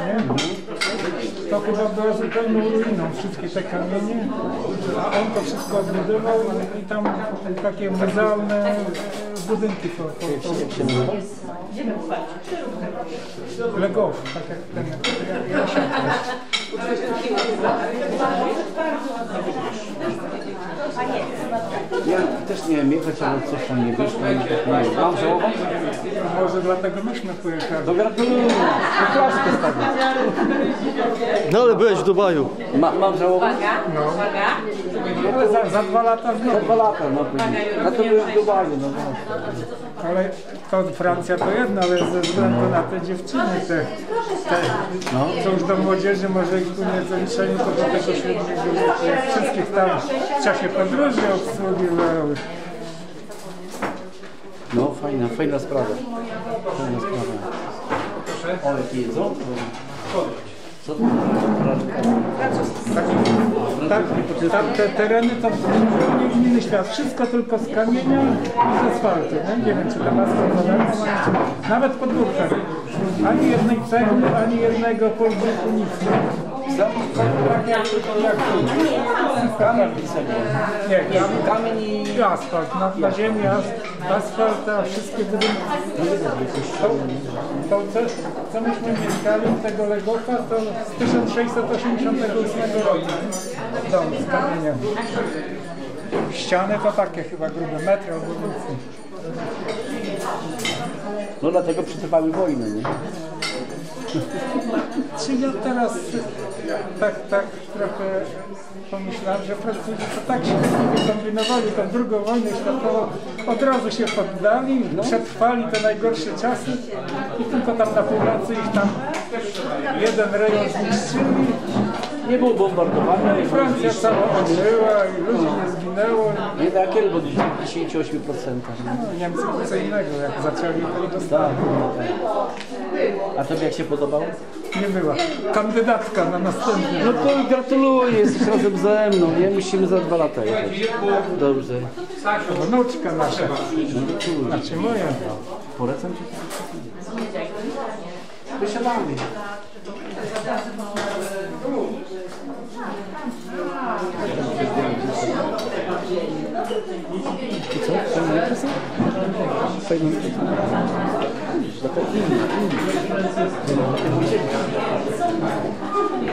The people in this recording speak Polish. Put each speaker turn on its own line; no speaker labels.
nie? To chyba była zupełną ruiną, wszystkie te kamienie, on to wszystko odbudował i, tam takie muzealne budynki po, po, po, Legów, tak jak ten.
Ja też nie wiem jechać, ale coś tam nie wyszło. i tak nie. Mam żałować?
Może dlatego myśmy pojechali.
To gratuluję. Stawię.
No ale byłeś w Dubaju.
Ma, mam żałować?
No. Ale za, za dwa lata
Za
znowu.
dwa lata, no później. No to byłem w Dubaju, no właśnie.
Ale to Francja to jedno, ale ze względu na te dziewczyny, te, te co już do młodzieży może ich tu nie zaliczeniu, to do tego jak wszystkich tam w czasie podróży obsługiwały.
Fajna, fajna sprawa. Fajna sprawa. O, jakie jedzą? Co to?
Tak, tak, te tereny to zupełnie inny świat. Wszystko tylko z kamienia i z asfaltu. Nie, nie wiem, czy tam asfalt zaraz, nawet podwórka. Ani jednej cegły, ani jednego podwórku, nic. Tak jak, jak tu.
Kamień pisego.
Nie, tam
Kamień i...
asfalt. Na, na ziemi as, asfalt, a wszystkie budynki. To, to co, co myśmy mieszkali tego Legofa, to z 1688 roku. Dom z kamienia. Ściany to takie chyba grube metry więcej.
No dlatego przetrwały wojnę, nie?
Czy ja teraz tak, tak trochę pomyślałem, że Francuzi to tak się wykombinowali tą drugą wojnę światową, od razu się poddali, przetrwali te najgorsze czasy i tylko tam na północy ich tam jeden rejon zniszczyli.
Nie było bombardowania, było
Francja cała odżyła i ludzi nie zginęło.
Nie takie, bo 98%.
No, Niemcy co innego, jak zaczęli to i
Tak, no tak. A tobie jak się podobało?
Nie była. Kandydatka na następny.
No to gratuluję, jesteś razem ze mną, nie? Musimy za dwa lata jechać. Dobrze.
Wnuczka nasza, znaczy moja.
Polecam ci. Wysiadamy. I co?